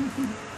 Ha, ha, ha.